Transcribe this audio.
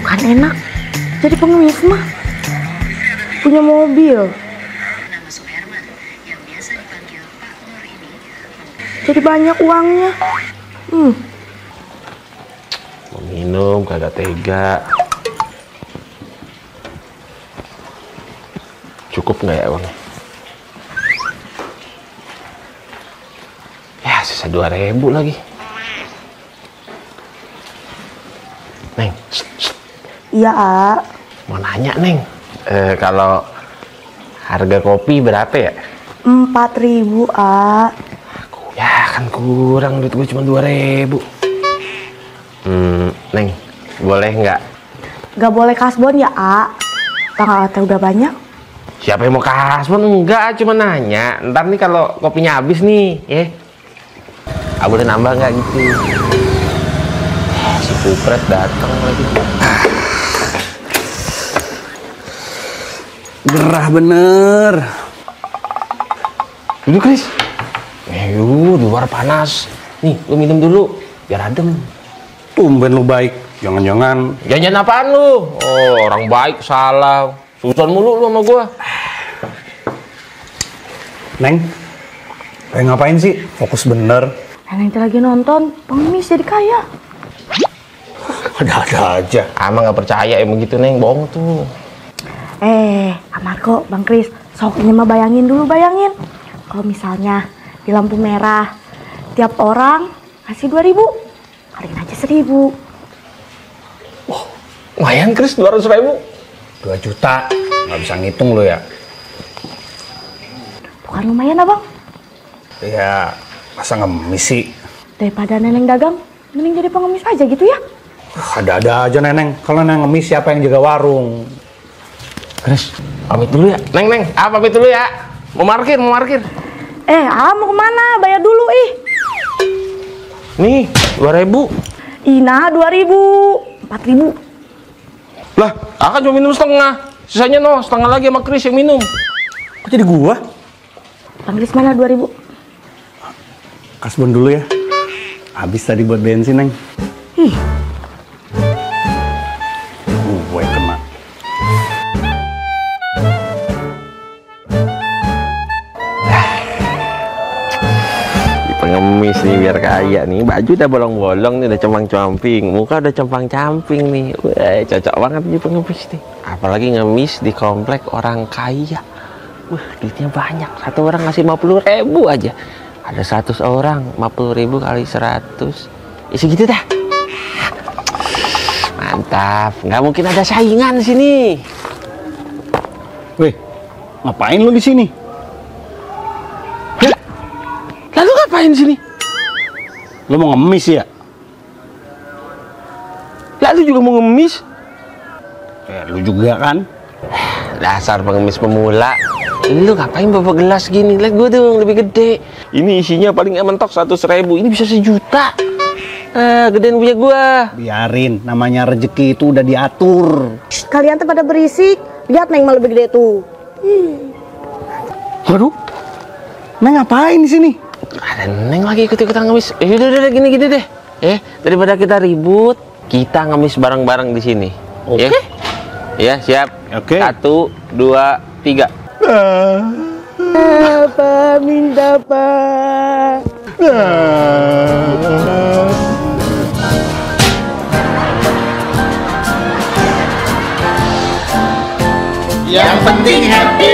enak jadi pengemis mah punya mobil Nama Suherman yang biasa dipanggil Pak Nur ini jadi banyak uangnya hmm Mau minum kagak tega. Cukup nggak ya uangnya? Ya sisa dua ribu lagi. Neng. Iya A mau nanya neng, Eh, kalau harga kopi berapa ya? empat ribu A Ya kan kurang duit gue cuma dua ribu. Hmm, neng, boleh nggak? Gak boleh kasbon ya A tanggal teh udah banyak Siapa yang mau kasbon? Enggak, cuma nanya. Ntar nih kalau kopinya habis nih, ya. Ah, boleh nambah nggak gitu? Eh, si Pupret datang lagi. Gerah bener. Duduk, Chris. Eh, yuk, di luar panas. Nih, lu minum dulu, biar adem. Tumben lu baik. Jangan-jangan Jangan apaan lu? Oh, orang baik salah. Susun mulu lu sama gua. Neng, kayak ngapain sih? Fokus bener. Teh lagi nonton pengemis jadi kaya Ada-ada aja. Ama nggak percaya emang gitu, Neng. Bohong tuh. Eh, Amarko, Bang Kris, sok ini mah bayangin dulu, bayangin. Kalau misalnya di lampu merah, tiap orang kasih 2000 kaliin aja 1000 Lumayan, Chris, 200 ribu. 2 juta. Nggak bisa ngitung lu ya. Bukan lumayan, Abang. Ya, masa ngemis sih? Daripada neneng dagang, mending jadi pengemis aja gitu ya. Ada-ada aja neneng. Kalau neneng ngemis siapa yang jaga warung? Chris, pamit dulu ya. Neng, Neng, ah pamit dulu ya. Mau parkir, mau parkir. Eh, ah mau ke mana? Bayar dulu, ih. Nih, 2000. Ina 2000, 4000. Lah, akan cuma minum setengah. Sisanya no, setengah lagi sama Chris yang minum. Kok jadi gua? Bang Kris mana 2000? Kasbon dulu ya. Habis tadi buat bensin, Neng. Ih, Di pengemis nih biar kaya nih. Baju udah bolong-bolong nih, udah compang-camping. Muka udah compang-camping nih. Wah, cocok banget jadi pengemis nih. Apalagi ngemis di komplek orang kaya. Wah, duitnya banyak. Satu orang ngasih 50 ribu aja. Ada 100 orang, 50 ribu kali 100. Ya segitu dah. Mantap. Nggak mungkin ada saingan sini. Weh, ngapain lu di sini? Ngapain di sini? Lu mau ngemis ya? Lalu juga mau ngemis? Ya, lu juga kan? Dasar pengemis pemula. Lu ngapain bawa gelas gini? Lihat gue dong lebih gede. Ini isinya paling mentok satu ribu. Ini bisa sejuta. Ah, gedean punya gua. Biarin, namanya rezeki itu udah diatur. kalian tuh pada berisik. Lihat Neng malah lebih gede tuh. Waduh, Neng ngapain di sini? Ada neng lagi ikut-ikutan ngemis. Eh, udah, udah, gini, gini deh. Eh, daripada kita ribut, kita ngemis bareng-bareng di sini. Oke. Ya, ya siap. Oke. Satu, dua, tiga. Apa minta pak? Yang penting happy